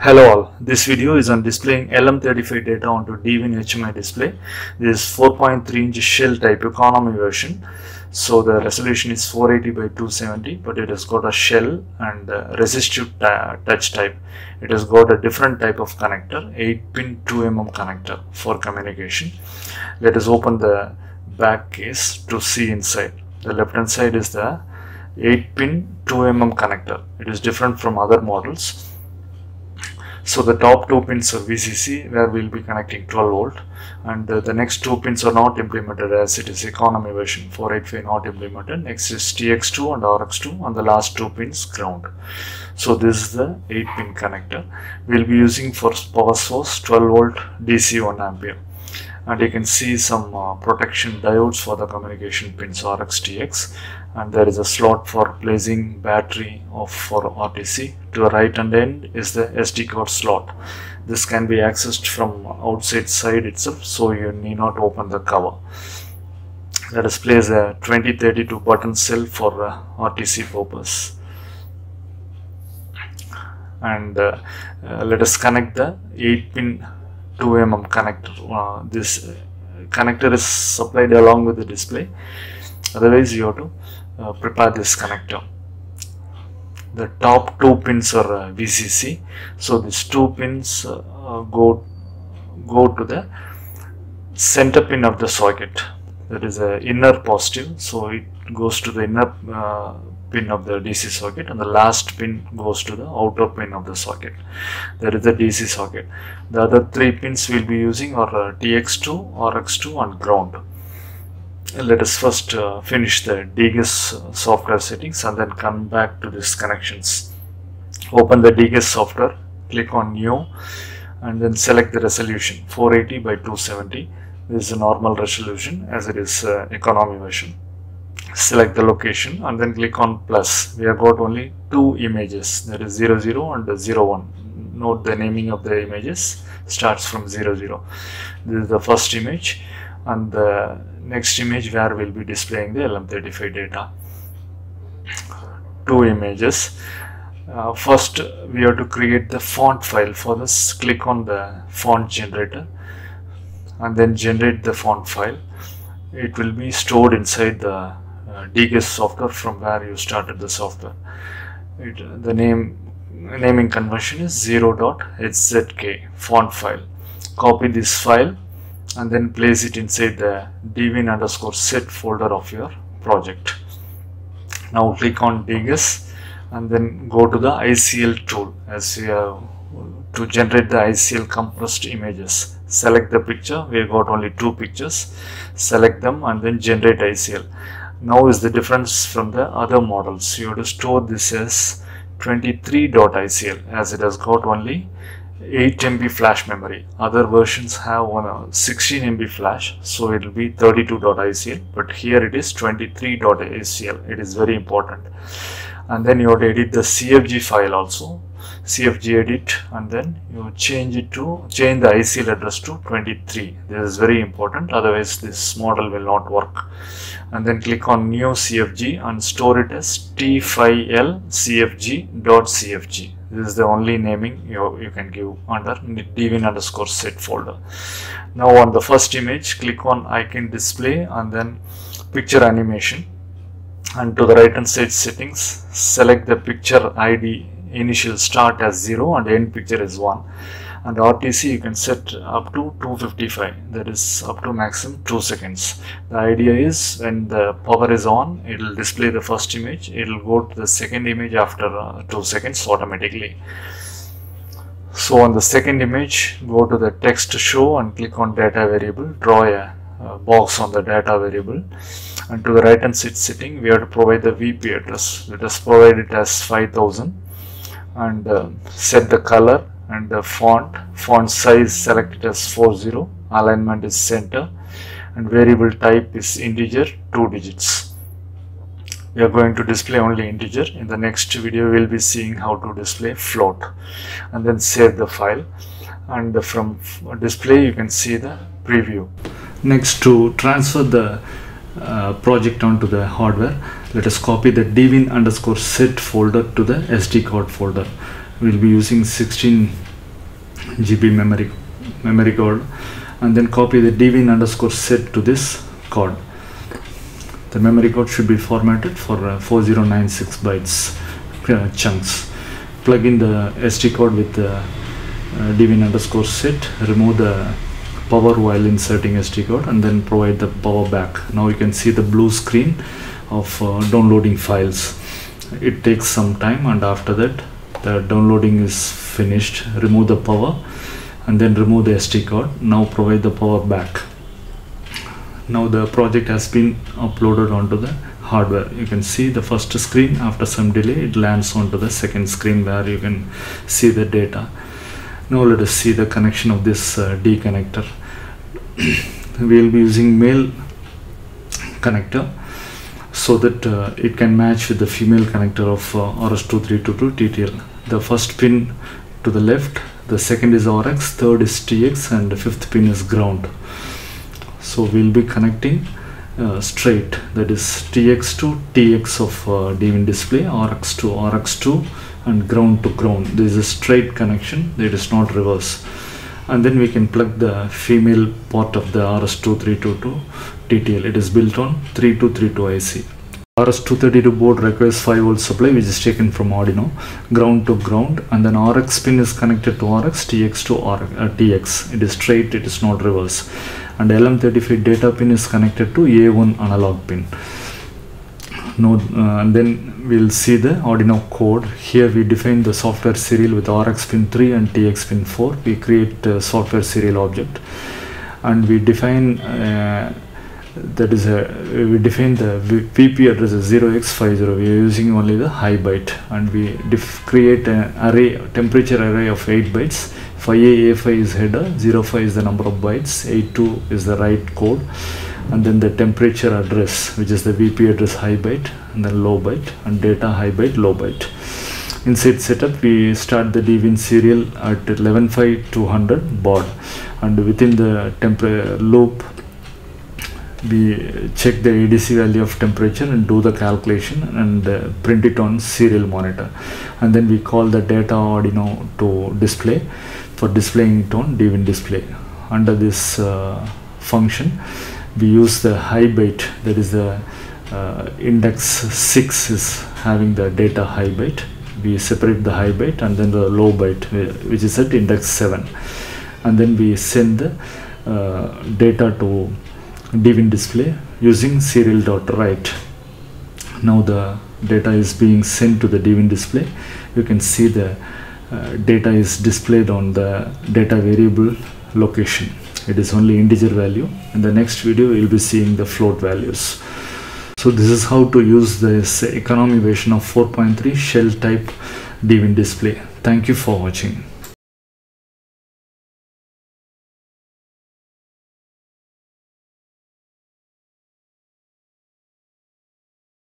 Hello all, this video is on displaying LM35 data onto DWIN HMI display. This is 4.3 inch shell type economy version. So the resolution is 480 by 270 but it has got a shell and resistive touch type. It has got a different type of connector, 8 pin 2mm connector for communication. Let us open the back case to see inside. The left hand side is the 8 pin 2mm connector. It is different from other models so the top two pins are VCC where we'll be connecting 12 volt and uh, the next two pins are not implemented as it is economy version 485 not implemented. Next is TX2 and RX2 and the last two pins ground. So this is the 8 pin connector. We'll be using for power source 12 volt DC 1 ampere and you can see some uh, protection diodes for the communication pins RX TX and there is a slot for placing battery of for RTC. To the right hand end is the SD card slot. This can be accessed from outside side itself so you need not open the cover. Let us place a 2032 button cell for uh, RTC purpose. And uh, uh, let us connect the 8 pin 2 mm connector. Uh, this connector is supplied along with the display. Otherwise you have to uh, prepare this connector the top two pins are uh, VCC so these two pins uh, go go to the center pin of the socket that is a inner positive so it goes to the inner uh, pin of the DC socket and the last pin goes to the outer pin of the socket that is the DC socket the other three pins we'll be using are uh, TX2 RX2 and ground let us first uh, finish the DGUS software settings and then come back to these connections. Open the DGUS software, click on new and then select the resolution 480 by 270. This is a normal resolution as it is uh, economy version. Select the location and then click on plus. We have got only two images that is 00 and 01. Note the naming of the images starts from 00. This is the first image and the next image where we'll be displaying the LM35 data. Two images. Uh, first we have to create the font file for this click on the font generator and then generate the font file it will be stored inside the DGUS software from where you started the software it, the name naming convention is 0.hzk font file copy this file and then place it inside the dwin underscore set folder of your project. Now click on DGUS and then go to the ICL tool as we have to generate the ICL compressed images. Select the picture, we have got only two pictures, select them and then generate ICL. Now is the difference from the other models. You have to store this as 23.icl as it has got only 8 MB flash memory. Other versions have one uh, 16 MB flash, so it will be 32.icl, but here it is 23.icl. It is very important. And then you have to edit the CFG file also, CFG edit, and then you change it to change the ICL address to 23. This is very important, otherwise this model will not work. And then click on new CFG and store it as T5L CFG.cfg this is the only naming you, you can give under dwin underscore set folder now on the first image click on icon display and then picture animation and to the right hand side settings select the picture id initial start as 0 and end picture is 1 and RTC you can set up to 255 that is up to maximum 2 seconds. The idea is when the power is on it will display the first image it will go to the second image after uh, 2 seconds automatically. So on the second image go to the text show and click on data variable draw a, a box on the data variable. And to the right hand side setting we have to provide the VP address. Let us provide it as 5000 and uh, set the color and the font. Font size selected as 40 alignment is center. And variable type is integer two digits. We are going to display only integer. In the next video we will be seeing how to display float and then save the file. And from display you can see the preview next to transfer the uh, project onto the hardware. Let us copy the dwin underscore set folder to the sd card folder. We'll be using 16 GB memory memory card and then copy the dwin underscore set to this card. The memory card should be formatted for uh, 4096 bytes uh, chunks. Plug in the SD card with the uh, dwin underscore set remove the power while inserting SD card and then provide the power back. Now you can see the blue screen of uh, downloading files. It takes some time and after that the downloading is finished. Remove the power and then remove the SD card. Now provide the power back. Now the project has been uploaded onto the hardware. You can see the first screen. After some delay it lands onto the second screen where you can see the data now let us see the connection of this uh, D connector we will be using male connector so that uh, it can match with the female connector of uh, RS232 to TTL the first pin to the left the second is RX third is TX and the fifth pin is ground. So we'll be connecting uh, straight. That is TX to TX of uh, display RX to RX2 and ground to ground. This is a straight connection. It is not reverse. And then we can plug the female port of the RS232 to TTL it is built on 3232 IC RS232 board requires 5 volt supply which is taken from Arduino. Ground to ground. And then RX pin is connected to RX TX to RX, uh, TX it is straight. It is not reverse. And LM35 data pin is connected to A1 analog pin uh, and then we'll see the Arduino code. Here we define the software serial with RX pin 3 and TX pin 4 we create software serial object. And we define uh, that is a we define the VP address as 0x50 we are using only the high byte and we create an array temperature array of 8 bytes. 5a a5 is header 05 is the number of bytes. 82 is the write code and then the temperature address which is the VP address high byte and then low byte and data high byte low byte. Inside setup we start the dwin serial at 115200 baud and within the temperature loop we check the ADC value of temperature and do the calculation and uh, print it on serial monitor. And then we call the data Arduino to display. For displaying it on dwin display. Under this uh, function we use the high byte that is the uh, index 6 is having the data high byte. We separate the high byte and then the low byte which is at index 7 and then we send the uh, data to dwin display using serial dot write now the data is being sent to the dwin display. You can see the uh, data is displayed on the data variable location. It is only integer value. In the next video you'll be seeing the float values. So this is how to use this economy version of 4.3 shell type dwin display. Thank you for watching